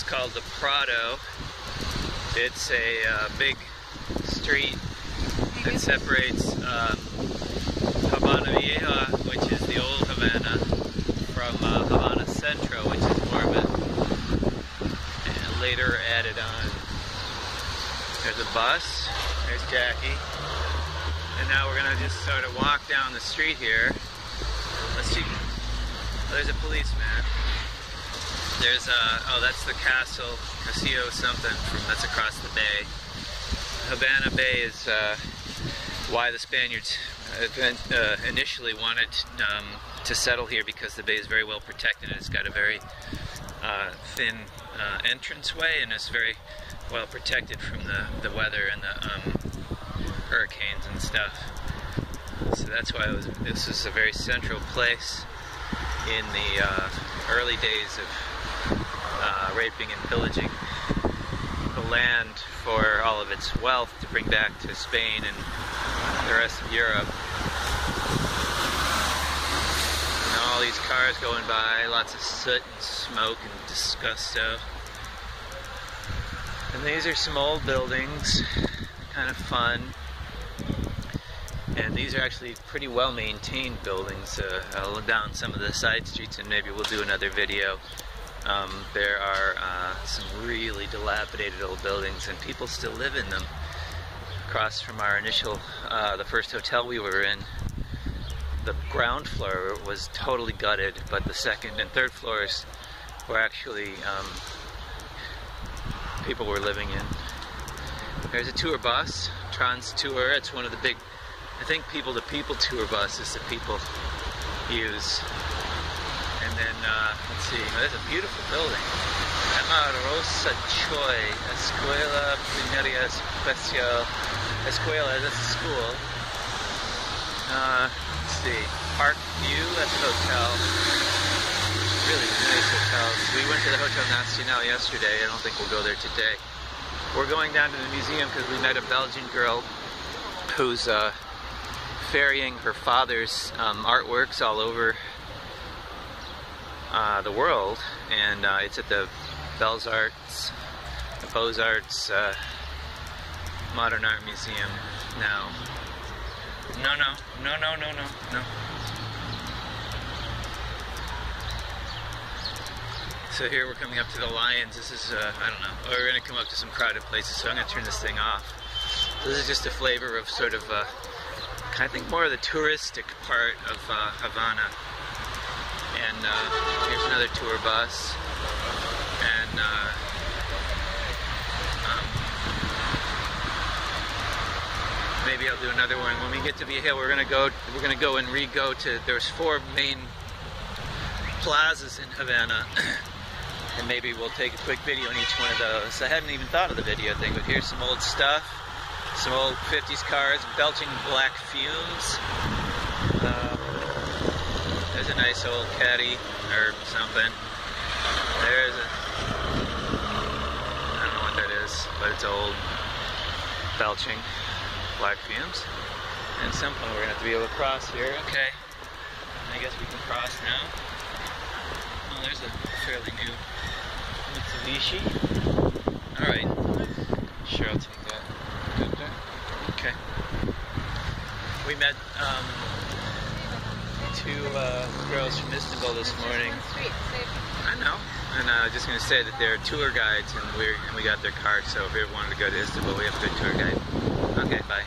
is called the Prado. It's a uh, big street that separates uh, Havana Vieja, which is the old Havana, from uh, Havana Centro, which is more of later added on. There's a bus. There's Jackie. And now we're gonna just sort of walk down the street here. Let's see. Oh, there's a policeman. There's a, uh, oh, that's the castle, Castillo something from, that's across the bay. Havana Bay is uh, why the Spaniards uh, initially wanted um, to settle here because the bay is very well protected. It's got a very uh, thin uh, entranceway and it's very well protected from the, the weather and the um, hurricanes and stuff. So that's why was, this is a very central place in the uh, early days of uh, raping and pillaging the land for all of its wealth to bring back to Spain and the rest of Europe. And all these cars going by, lots of soot and smoke and disgusto. And these are some old buildings, kind of fun. And these are actually pretty well maintained buildings. Uh, down some of the side streets and maybe we'll do another video. Um, there are uh, some really dilapidated old buildings and people still live in them. Across from our initial, uh, the first hotel we were in, the ground floor was totally gutted, but the second and third floors were actually um, people were living in. There's a tour bus, Transtur. It's one of the big, I think people to people tour buses that people use. And then, uh, let's see, there's a beautiful building. Emma Rosa Choi, Escuela Primaria Especial. Escuela, that's a school. Uh, let's see, Park View, that's a hotel. Really nice hotels. We went to the Hotel Nacional yesterday. I don't think we'll go there today. We're going down to the museum because we met a Belgian girl who's uh, ferrying her father's um, artworks all over uh, the world, and uh, it's at the Belles Arts, the Beaux Arts uh, Modern Art Museum now. No, no, no, no, no, no, no. So here we're coming up to the Lions. This is, uh, I don't know, oh, we're going to come up to some crowded places, so I'm going to turn this thing off. So this is just a flavor of sort of, uh, I think more of the touristic part of uh, Havana. And uh, here's another tour bus. And uh, um, maybe I'll do another one when we get to Vieja. We're gonna go. We're gonna go and re-go to. There's four main plazas in Havana. and maybe we'll take a quick video on each one of those. I hadn't even thought of the video thing, but here's some old stuff, some old 50s cars belching black fumes. Um, there's a nice old caddy or something. There's a, I don't know what that is, but it's old, belching black fumes. And at some point we're gonna have to be able to cross here. Okay, I guess we can cross now. Oh, there's a fairly new Mitsubishi. Alright. Sure, I'll take that. Okay. We met um, two uh, girls from Istanbul this morning. I know. And I uh, was just going to say that they're tour guides and, we and we got their card, so if you ever wanted to go to Istanbul, we have a good tour guide. Okay, bye.